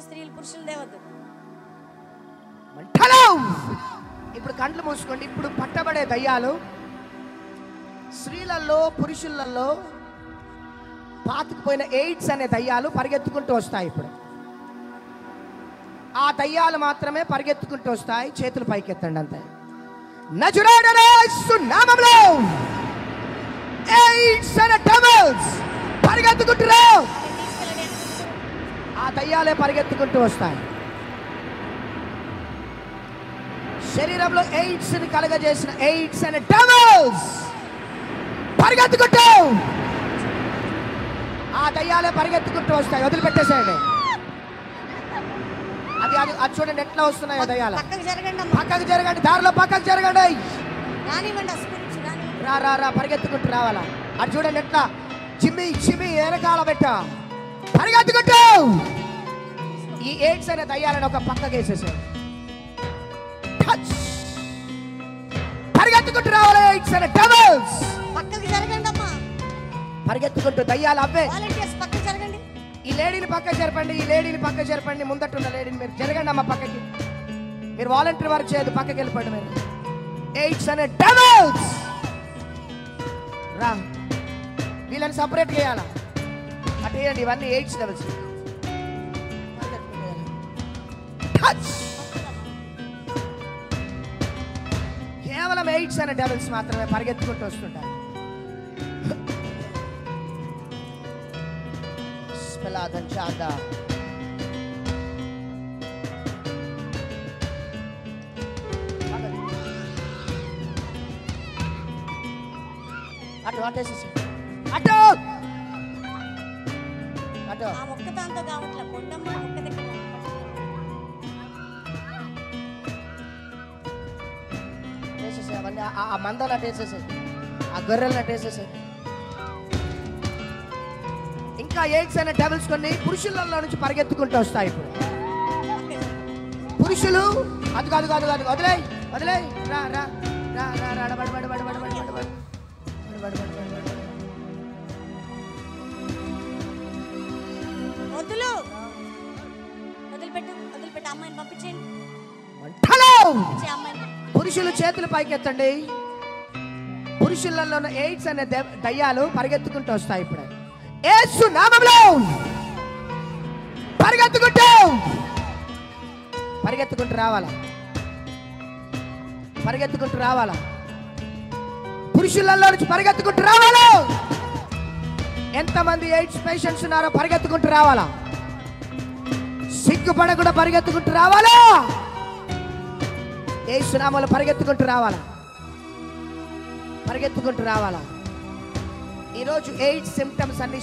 స్త్రీలు పురుషులు దేవద్దు హలో! ఇప్పుడు కంట్లు మూసుకోండి. ఇప్పుడు పట్టబడే దయ్యాలు స్త్రీలలో పురుషులలో పాతుకుపోయిన ఎయిడ్స్ అనే దయ్యాలు పరిగెత్తుకుంటూ వస్తాయి ఇప్పుడు. ఆ దయ్యాలు మాత్రమే పరిగెత్తుకుంటూ వస్తాయి. చేతులు పైకెత్తండి అంతే. నజరేడనేసు నామంలో ఎయిడ్స్ అనే ఆ దయ్యాలే పరిగెత్తుకుంటూ వస్తాయి. శరీరంలో ఎయిడ్స్ని కలగజేసిన ఎయిడ్స్ అనే డబల్స్ పరిగెత్తుకుంటూ ఆ దయ్యాలే పరిగెత్తుకుంటూ వస్తాయి. వదిలిపెట్టేసేయండి. అది అది అది చూడండి ఎట్లా వస్తున్నాయి దయ్యాలు. పక్కకు జరగండి దారిలో పక్కకు జరగండి. రా రా రా పరిగెత్తుకుంటూ రావాలా? అది చూడండి ఎట్లా. చిమ్మి చిమ్మి వెనకాల పెట్ట. పరిగెత్తుకుంటూ. ఈ ఎయిడ్స్ అనే దయ్యాలను ఒక పక్కకి వేసేసాడు. పరిగెత్తుకుంటూ రావాలి ఎయిడ్స్ అనే డబల్స్ పక్కకు జరగండి అమ్మా. పరిగెత్తుకుంటూ దయ్యాలు అవే. వాలంటీర్స్ పక్కకు జరగండి. ఈ లేడీని పక్క జరపండి ఈ లేడీని పక్క జరపండి ముందట్టున్న లేడీని మీరు జరగండి అమ్మ పక్కకి. మీరు వాలంటీర్ వర్క్ చేయదు పక్కకి వెళ్ళిపోండి మీరు. ఎయిడ్స్ అనే డబల్స్ రా. వీళ్ళని సపరేట్ చేయాలా? అంటే ఇవన్నీ ఎయిట్స్ లెవెల్స్ కేవలం ఎయిట్స్ అనే డెవల్స్ మాత్రమే పరిగెత్తుకుంటూ వస్తుంటారు. చాలా అటు అటు! అటు ఆ మొక్క దాంతో కావట్లే పొండమ్మ మొక్క దగ్గర వేసేసి అవన్నీ ఆ- మందలు అటు వేసేసి ఆ గొర్రెలను అటు వేసేసి ఇంకా ఎయిడ్స్ అనే డబుల్స్ కొన్ని పురుషులలో నుంచి పరిగెత్తుకుంటూ వస్తాయి ఇప్పుడు పురుషులు అది కాదు కాదు కాదు వదిలే వదిలే రా రా రా రా రా బడి బడి బడి బడి బడి బడి బడి బడి బడి వదులు వదిలిపెట్టు వదిలిపెట్టు అమ్మాయిని పంపించేయండి. హలో! పంపించే అమ్మాయిని పురుషులు చేతులు పైకెత్తండి. పురుషులలో ఎయిడ్స్ అనే దయ్యాలు పరిగెత్తుకుంటూ వస్తాయి ఇప్పుడు. ఏసు నామంలో పరిగెత్తుకుంటూ! పరిగెత్తుకుంటూ రావాలా? పరిగెత్తుకుంటూ రావాలా? పురుషులలో నుంచి పరిగెత్తుకుంటూ రావాలా? ఎంతమంది ఎయిడ్స్ పేషెంట్స్ ఉన్నారో పరిగెత్తుకుంటూ రావాలా? సిగ్గుపడకుండా పరిగెత్తుకుంటూ రావాలా? ఏ సునామాలు పరిగెత్తుకుంటూ రావాలా? పరిగెత్తుకుంటూ రావాలా? ఈరోజు ఎయిట్ సిమ్టమ్స్ అన్ని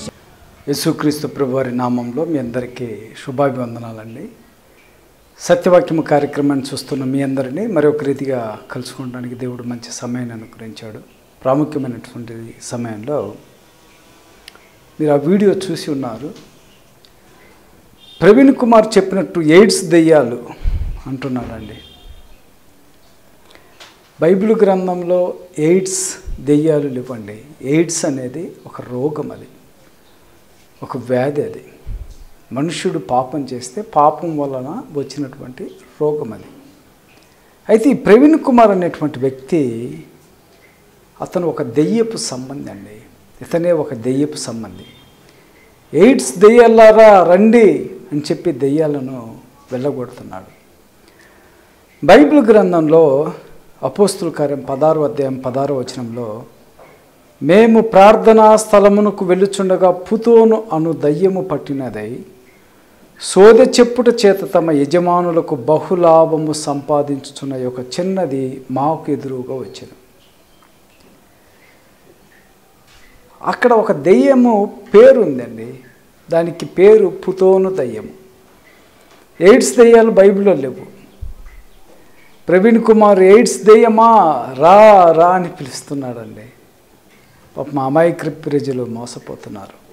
యేసుక్రీస్తు ప్రభువారి నామంలో మీ అందరికీ శుభాభివందనాలండి. సత్యవాక్యము కార్యక్రమాన్ని చూస్తున్న మీ అందరినీ మరొక రీతిగా కలుసుకోవడానికి దేవుడు మంచి సమయాన్ని అనుగ్రహించాడు. ప్రాముఖ్యమైనటువంటి సమయంలో మీరు ఆ వీడియో చూసి ఉన్నారు. ప్రవీణ్ కుమార్ చెప్పినట్టు ఎయిడ్స్ దెయ్యాలు అంటున్నాడండి. బైబిల్ గ్రంథంలో ఎయిడ్స్ దెయ్యాలు లేవండి. ఎయిడ్స్ అనేది ఒక రోగం అది. ఒక వ్యాధి అది. మనుష్యుడు పాపం చేస్తే పాపం వలన వచ్చినటువంటి రోగం అది. అయితే ఈ ప్రవీణ్ కుమార్ అనేటువంటి వ్యక్తి అతను ఒక దెయ్యపు సంబంధి అండి. ఇతనే ఒక దెయ్యపు సంబంధి. ఎయిడ్స్ దెయ్యాలారా? రండి. అని చెప్పి దెయ్యాలను వెళ్ళగొడుతున్నాడు. బైబిల్ గ్రంథంలో అపోస్తుల కార్యం పదారు అధ్యాయం పదారు వచనంలో మేము ప్రార్థనా స్థలమునకు వెళ్ళుచుండగా పుతోను అను దయ్యము పట్టినదై సోద చెప్పుట చేత తమ యజమానులకు బహులాభము సంపాదించుచున్న ఒక చిన్నది మాకు ఎదురుగా వచ్చింది. అక్కడ ఒక దెయ్యము పేరుందండి. దానికి పేరు పుతోను దయ్యము. ఎయిడ్స్ దెయ్యాలు బైబిల్లో లేవు. ప్రవీణ్ కుమార్ ఎయిడ్స్ దెయ్యమా? రా రా అని పిలుస్తున్నాడండి. పాప మా అమాయక ప్రజలు మోసపోతున్నారు.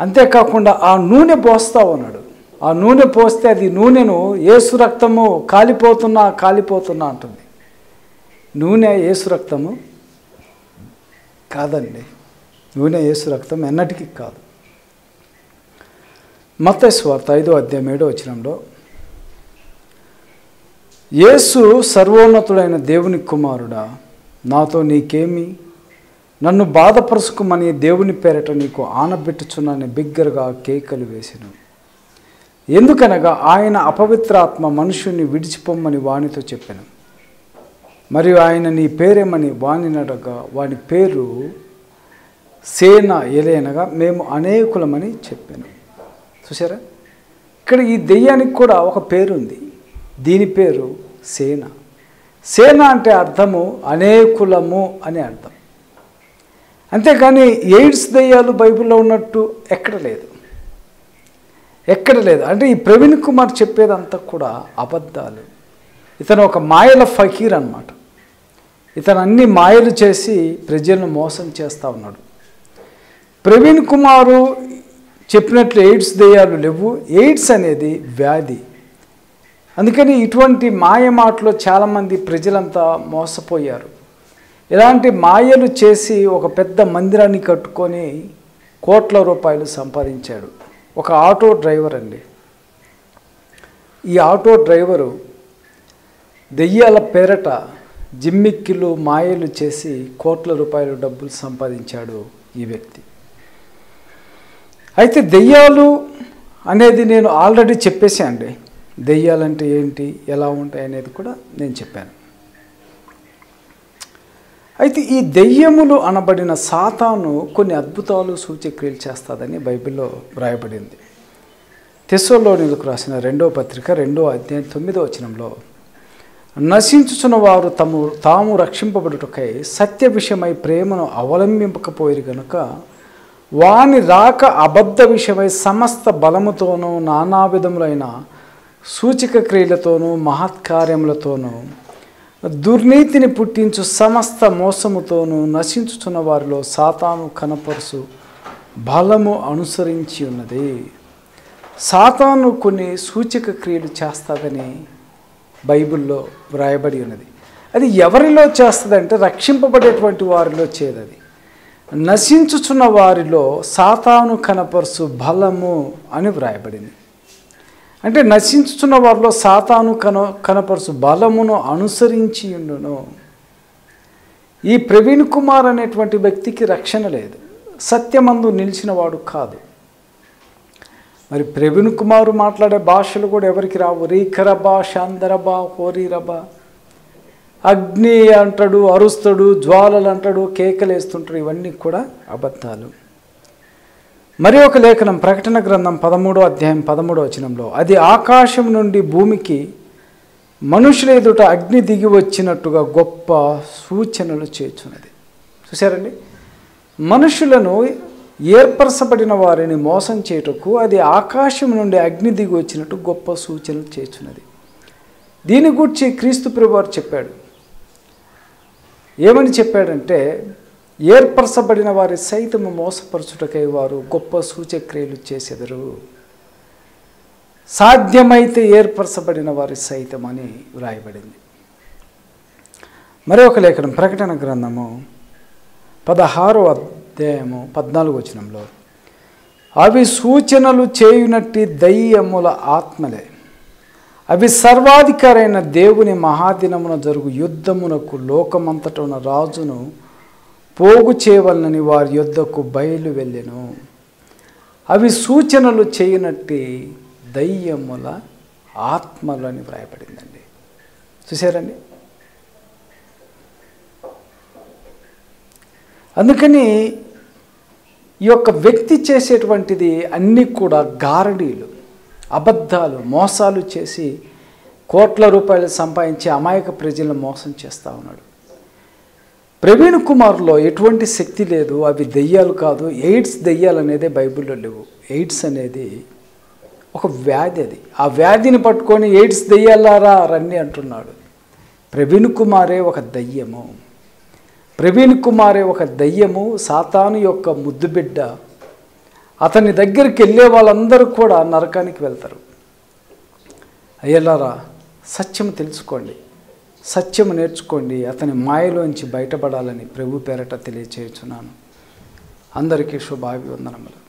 అంతేకాకుండా ఆ నూనె పోస్తా ఉన్నాడు. ఆ నూనె పోస్తే అది నూనెను ఏసు రక్తము కాలిపోతున్నా కాలిపోతున్నా అంటుంది. నూనె ఏసు రక్తము కాదండి. నూనె ఏసు రక్తం ఎన్నటికీ కాదు. మత్తస్వార్త ఐదో అధ్యాయం ఏడో వచ్చినంలో యేసు సర్వోన్నతుడైన దేవుని కుమారుడా నాతో నీకేమి? నన్ను బాధపరుచుకుమని దేవుని పేరట నీకు ఆనబెట్టుచున్నానని బిగ్గరగా కేకలు వేసాను. ఎందుకనగా ఆయన అపవిత్రాత్మ మనుషుని విడిచిపోమ్మని వానితో చెప్పాను. మరియు ఆయన నీ పేరేమని వాణినడగా వాని పేరు సేన ఎలేనగా మేము అనేకులమని చెప్పాను. చూసారా ఇక్కడ ఈ దెయ్యానికి కూడా ఒక పేరు ఉంది దీని పేరు సేన. సేన అంటే అర్థము అనేకులము అని అర్థం. అంతేకాని ఎయిడ్స్ దెయ్యాలు బైబిల్లో ఉన్నట్టు ఎక్కడ లేదు. ఎక్కడ లేదు. అంటే ఈ ప్రవీణ్ కుమార్ చెప్పేదంతా కూడా అబద్ధాలు. ఇతను ఒక మాయల ఫకీర్ అన్నమాట. ఇతను అన్ని మాయలు చేసి ప్రజలను మోసం చేస్తూ ఉన్నాడు. ప్రవీణ్ కుమారు చెప్పినట్లు ఎయిడ్స్ దెయ్యాలు లేవు. ఎయిడ్స్ అనేది వ్యాధి. అందుకని ఇటువంటి మాయ మాటలో చాలామంది ప్రజలంతా మోసపోయారు. ఇలాంటి మాయలు చేసి ఒక పెద్ద మందిరాన్ని కట్టుకొని కోట్ల రూపాయలు సంపాదించాడు. ఒక ఆటో డ్రైవర్ అండి. ఈ ఆటో డ్రైవరు దెయ్యాల పేరట జిమ్మిక్కిలు మాయలు చేసి కోట్ల రూపాయలు డబ్బులు సంపాదించాడు ఈ వ్యక్తి. అయితే దెయ్యాలు అనేది నేను ఆల్రెడీ చెప్పేసేయండి దెయ్యాలంటే ఏంటి ఎలా ఉంటాయి అనేది కూడా నేను చెప్పాను. అయితే ఈ దెయ్యములు అనబడిన సాతాను కొన్ని అద్భుతాలు సూచక్రియలు చేస్తుందని బైబిల్లో వ్రాయబడింది. తెస్సోలోనిలకు రాసిన రెండో పత్రిక రెండో అధ్యాయం తొమ్మిదో వచనంలో నశించుచున్న వారు తము తాము రక్షింపబడుటకై సత్య విషయమై ప్రేమను అవలంబింపకపోయారు గనుక వాని రాక అబద్ధ విషయమై సమస్త బలముతోనూ నానా విధములైన సూచిక క్రియలతోనూ మహత్కార్యములతోనూ దుర్నీతిని పుట్టించు సమస్త మోసముతోనూ నశించుచున్న వారిలో సాతాను కనపరుసు బలము అనుసరించి ఉన్నది. సాతాను కొన్ని సూచిక క్రియలు చేస్తుందని బైబిల్లో వ్రాయబడి ఉన్నది. అది ఎవరిలో చేస్తుందంటే రక్షింపబడేటువంటి వారిలో చేయదది నశించుచున్న వారిలో సాతాను కనపరుచు బలము అని వ్రాయబడింది. అంటే నశించుచున్న వారిలో సాతాను కన కనపరుచు బలమును అనుసరించి ఉండును. ఈ ప్రవీణ్ కుమార్ అనేటువంటి వ్యక్తికి రక్షణ లేదు. సత్యమందు నిలిచినవాడు కాదు. మరి ప్రవీణ్ కుమారు మాట్లాడే భాషలు కూడా ఎవరికి రావు? రీకరబా శాందరబా హోరీరబా అగ్ని అంటాడు అరుస్తాడు జ్వాలలు అంటాడు కేకలేస్తుంటాడు ఇవన్నీ కూడా అబద్ధాలు. మరి ఒక లేఖనం ప్రకటన గ్రంథం పదమూడో అధ్యాయం పదమూడో వచనంలో అది ఆకాశం నుండి భూమికి మనుషుల ఎదుట అగ్ని దిగి వచ్చినట్టుగా గొప్ప సూచనలు చేర్చున్నది చూసారండి మనుషులను ఏర్పరచబడిన వారిని మోసం చేయుటకు అది ఆకాశం నుండి అగ్ని దిగి వచ్చినట్టు గొప్ప సూచనలు చేర్చున్నది దీని గురించి క్రీస్తు ప్రభువారు చెప్పాడు ఏమని చెప్పాడంటే ఏర్పరచబడిన వారి సైతము మోసపరచుటకై వారు గొప్ప సూచక్రియలు చేసెదరు. సాధ్యమైతే ఏర్పరచబడిన వారి సైతం అని వ్రాయబడింది. మరి ఒక లేఖనం ప్రకటన గ్రంథము పదహారో అధ్యాయము పద్నాలుగు వచనంలో అవి సూచనలు చేయునట్టి దయ్యముల ఆత్మలే. అవి సర్వాధికారైన దేవుని మహాదినమున జరుగు యుద్ధమునకు లోకమంతట ఉన్న రాజును పోగు చేయవలనని వారి యుద్ధకు బయలు వెళ్ళెను. అవి సూచనలు చేయనట్టి దయ్యముల ఆత్మలు అని వ్రాయబడిందండి. చూసారండి అందుకని ఈ యొక్క వ్యక్తి చేసేటువంటిది అన్నీ కూడా గారడీలు. అబద్ధాలు మోసాలు చేసి కోట్ల రూపాయలు సంపాదించి అమాయక ప్రజలను మోసం చేస్తూ ఉన్నాడు. ప్రవీణ్ కుమార్లో ఎటువంటి శక్తి లేదు అవి దెయ్యాలు కాదు. ఎయిడ్స్ దెయ్యాలు అనేదే బైబిల్లో లేవు. ఎయిడ్స్ అనేది ఒక వ్యాధి అది. ఆ వ్యాధిని పట్టుకొని ఎయిడ్స్ దెయ్యాలారా రన్ని అంటున్నాడు. ప్రవీణ్ కుమారే ఒక దయ్యము. ప్రవీణ్ కుమారే ఒక దయ్యము సాతాను యొక్క ముద్దుబిడ్డ అతని దగ్గరికి వెళ్ళే వాళ్ళందరూ కూడా నరకానికి వెళ్తారు. అయ్యలారా సత్యం తెలుసుకోండి. సత్యం నేర్చుకోండి. అతని మాయలోంచి బయటపడాలని ప్రభు పేరట తెలియచేయుచున్నాను. అందరికీ శుభాభివందనములు.